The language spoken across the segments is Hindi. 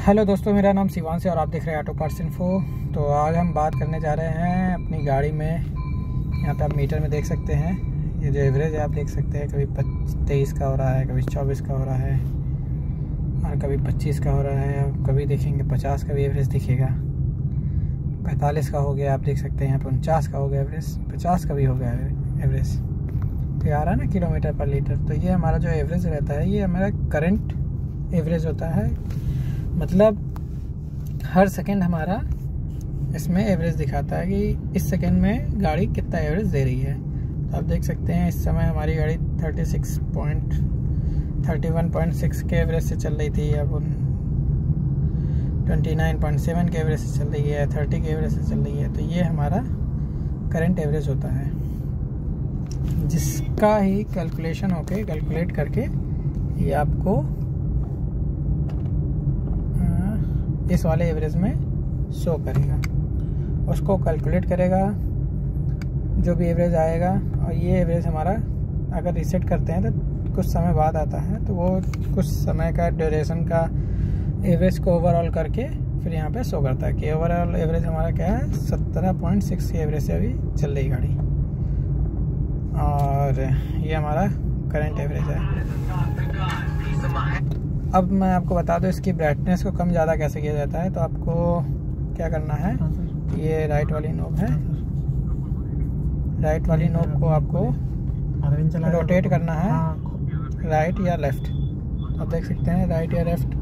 हेलो दोस्तों, मेरा नाम सिवान से और आप देख रहे हैं ऑटो पार्ट्स इन्फो तो आज हम बात करने जा रहे हैं अपनी गाड़ी में। यहाँ पे आप मीटर में देख सकते हैं। ये जो एवरेज है, आप देख सकते हैं, कभी तेईस का हो रहा है, कभी चौबीस का हो रहा है, और कभी पच्चीस का हो रहा है कभी देखेंगे पचास का भी एवरेज दिखेगा। पैंतालीस का हो गया, आप देख सकते हैं यहाँ पर उनचास का हो गया एवरेज पचास का भी हो गया एवरेज तो आ रहा है ना किलोमीटर पर लीटर। तो ये हमारा जो एवरेज रहता है, ये हमारा करंट एवरेज होता है। मतलब हर सेकंड हमारा इसमें एवरेज दिखाता है कि इस सेकंड में गाड़ी कितना एवरेज दे रही है। तो आप देख सकते हैं, इस समय हमारी गाड़ी 36 पॉइंट 31.6 के एवरेज से चल रही थी, अब 29.7 के एवरेज से चल रही है 30 के एवरेज से चल रही है तो ये हमारा करंट एवरेज होता है। जिसका ही कैलकुलेशन होके कैलकुलेट करके ये आपको इस वाले एवरेज में शो करेगा। उसको कैलकुलेट करेगा, जो भी एवरेज आएगा। और ये एवरेज हमारा अगर रिसेट करते हैं तो कुछ समय बाद आता है तो वो कुछ समय का ड्यूरेशन का एवरेज को ओवरऑल करके फिर यहाँ पे शो करता है कि ओवरऑल एवरेज हमारा क्या है? सत्रह पॉइंट सिक्स की एवरेज से अभी चल रही गाड़ी। और ये हमारा करंट एवरेज है। अब मैं आपको बता दूँ इसकी ब्राइटनेस को कम ज़्यादा कैसे किया जाता है? तो आपको क्या करना है? हाँ ये राइट वाली नोब है। राइट वाली नोब को आपको रोटेट करना है। राइट हाँ। या लेफ़्ट आप देख सकते हैं राइट या लेफ़्ट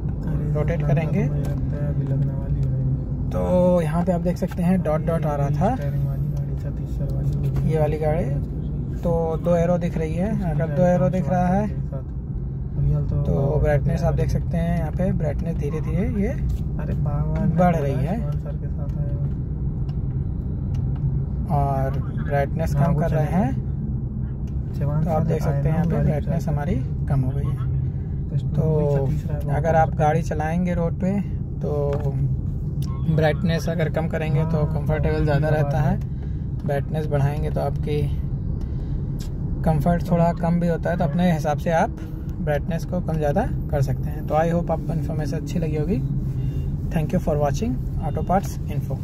रोटेट करेंगे। तो यहाँ पे आप देख सकते हैं डॉट डॉट आ रहा था। ये वाली गाड़ी। तो दो एरो दिख रही है। अगर दो एरो दिख रहा है तो ब्राइटनेस आप देख सकते हैं यहाँ पे। ब्राइटनेस धीरे धीरे ये अरे बढ़ रही है। और ब्राइटनेस कम कर रहे हैं। तो आप देख सकते हैं यहाँ पे ब्राइटनेस हमारी कम हो गई है। तो अगर आप गाड़ी चलाएँगे रोड पे तो ब्राइटनेस अगर कम करेंगे तो कंफर्टेबल हाँ, ज़्यादा रहता है। ब्राइटनेस बढ़ाएँगे तो आपकी कंफर्ट थोड़ा कम भी होता है। तो अपने हिसाब से आप ब्राइटनेस को कम ज़्यादा कर सकते हैं। तो आई होप आपको इन्फॉर्मेशन अच्छी लगी होगी। Thank you for watching auto parts info